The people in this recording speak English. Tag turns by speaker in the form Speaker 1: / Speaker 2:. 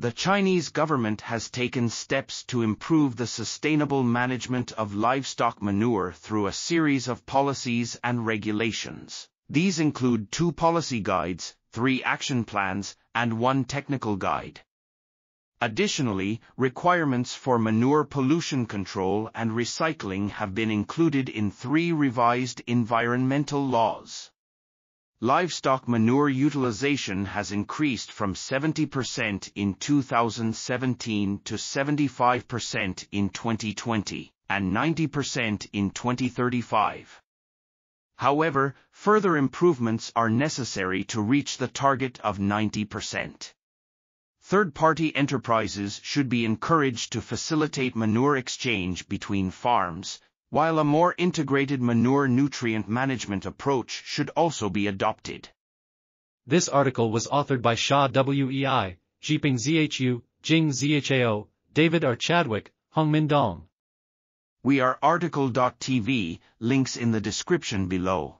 Speaker 1: The Chinese government has taken steps to improve the sustainable management of livestock manure through a series of policies and regulations. These include two policy guides, three action plans, and one technical guide. Additionally, requirements for manure pollution control and recycling have been included in three revised environmental laws livestock manure utilization has increased from 70% in 2017 to 75% in 2020 and 90% in 2035. However, further improvements are necessary to reach the target of 90%. Third-party enterprises should be encouraged to facilitate manure exchange between farms, while a more integrated manure nutrient management approach should also be adopted.
Speaker 2: This article was authored by Sha Wei, Zhiping Zhu, Jing Zhao, David R. Chadwick, Hongmin Dong.
Speaker 1: We are RTCL.TV, links in the description below.